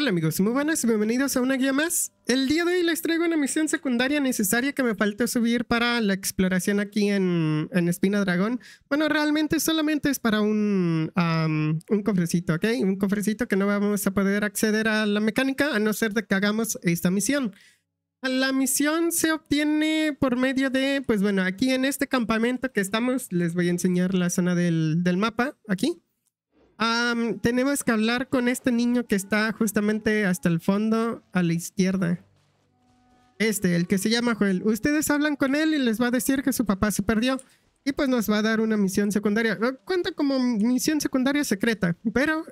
Hola amigos, muy buenas y bienvenidos a una guía más. El día de hoy les traigo una misión secundaria necesaria que me faltó subir para la exploración aquí en, Espina Dragón. Bueno, realmente solamente es para un, un cofrecito, ¿ok? Un cofrecito que no vamos a poder acceder a la mecánica a no ser de que hagamos esta misión. La misión se obtiene por medio de, pues bueno, aquí en este campamento que estamos, les voy a enseñar la zona del, del mapa, aquí tenemos que hablar con este niño que está justamente hasta el fondo a la izquierda. Este, el que se llama Joel. Ustedes hablan con él y les va a decir que su papá se perdió. Y pues nos va a dar una misión secundaria. Cuenta como misión secundaria secreta, pero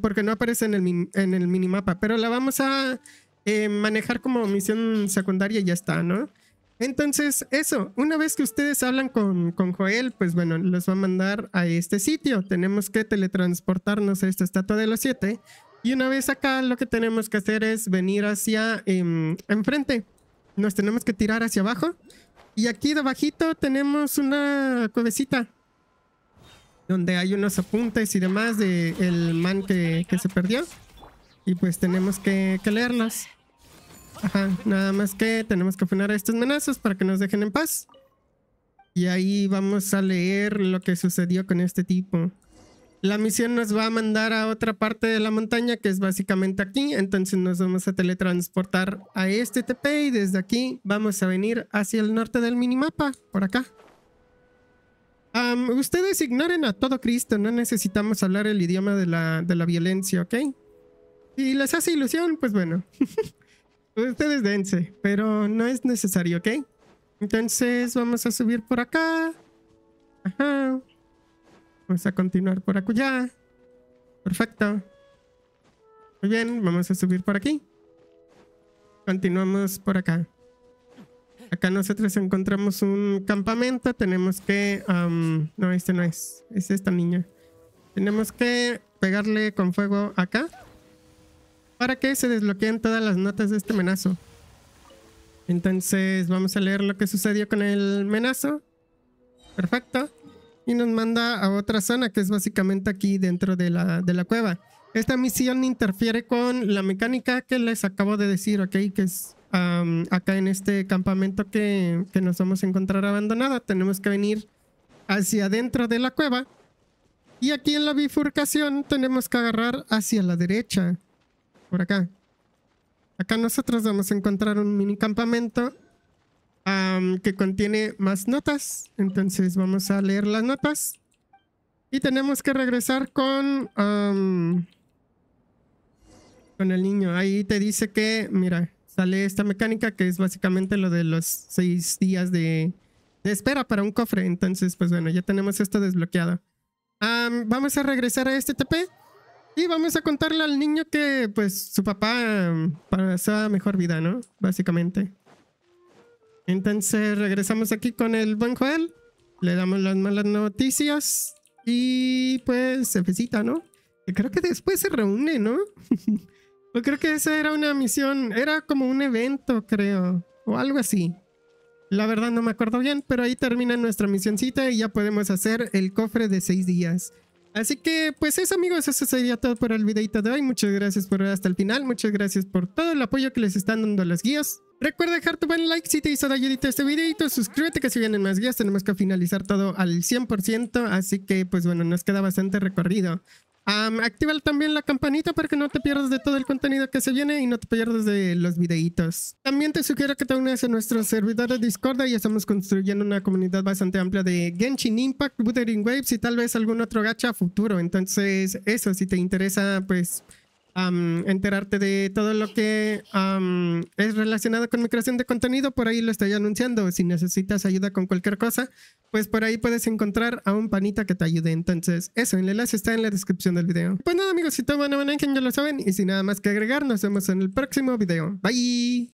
porque no aparece en el, en el minimapa. Pero la vamos a eh, manejar como misión secundaria y ya está, ¿no? Entonces, eso, una vez que ustedes hablan con, con, Joel, pues bueno, los va a mandar a este sitio. Tenemos que teletransportarnos a esta estatua de los siete. Y una vez acá, lo que tenemos que hacer es venir hacia em, enfrente. Nos tenemos que tirar hacia abajo. Y aquí debajito tenemos una cuevecita. Donde hay unos apuntes y demás del el man que, que, se perdió. Y pues tenemos que, que leerlos. Ajá, nada más que tenemos que afinar a estos menazos para que nos dejen en paz. Y ahí vamos a leer lo que sucedió con este tipo. La misión nos va a mandar a otra parte de la montaña, que es básicamente aquí. Entonces nos vamos a teletransportar a este TP y desde aquí vamos a venir hacia el norte del minimapa, por acá. ustedes ignoren a todo Cristo, no necesitamos hablar el idioma de la, de la violencia, ¿ok? Si les hace ilusión, pues bueno. Ustedes dense, pero no es necesario, ¿ok? Entonces vamos a subir por acá. Ajá. Vamos a continuar por acullá. Perfecto. Muy bien, vamos a subir por aquí. Continuamos por acá. Acá nosotros encontramos un campamento. Tenemos que... no, este no es. Es esta niña. Tenemos que pegarle con fuego acá para que se desbloqueen todas las notas de este menazo. Entonces vamos a leer lo que sucedió con el menazo. Perfecto. Y nos manda a otra zona que es básicamente aquí dentro de la, de la cueva. Esta misión interfiere con la mecánica que les acabo de decir, ¿ok? Que es acá en este campamento que, que nos vamos a encontrar abandonado. Tenemos que venir hacia adentro de la cueva. Y aquí en la bifurcación tenemos que agarrar hacia la derecha por acá. Acá nosotros vamos a encontrar un mini campamento que contiene más notas. Entonces vamos a leer las notas. Y tenemos que regresar con... con el niño. Ahí te dice que, mira, sale esta mecánica que es básicamente lo de los seis días de, espera para un cofre. Entonces, pues bueno, ya tenemos esto desbloqueado. vamos a regresar a este TP. Y vamos a contarle al niño que, pues, su papá pasó mejor vida, ¿no? Básicamente. Entonces regresamos aquí con el buen Joel. Le damos las malas noticias. Y pues se visita, ¿no? Y creo que después se reúne, ¿no? Yo creo que esa era una misión. Era como un evento, creo. O algo así. La verdad no me acuerdo bien, pero ahí termina nuestra misioncita y ya podemos hacer el cofre de seis días. Así que, pues eso amigos, eso sería todo por el videito de hoy. Muchas gracias por ver hasta el final. Muchas gracias por todo el apoyo que les están dando las guías. Recuerda dejar tu buen like si te hizo de este videito. Suscríbete que si vienen más guías. Tenemos que finalizar todo al 100%. Así que, pues bueno, nos queda bastante recorrido. Activa también la campanita para que no te pierdas de todo el contenido que se viene y no te pierdas de los videitos. También te sugiero que te unas a nuestro servidor de Discord y estamos construyendo una comunidad bastante amplia de Genshin Impact, Wuthering Waves y tal vez algún otro gacha futuro. Entonces, eso, si te interesa, pues enterarte de todo lo que es relacionado con mi creación de contenido, por ahí lo estoy anunciando. Si necesitas ayuda con cualquier cosa, pues por ahí puedes encontrar a un panita que te ayude. Entonces, eso, el enlace está en la descripción del video. Pues nada, amigos, si todo van a ya lo saben. Y sin nada más que agregar, nos vemos en el próximo video. Bye.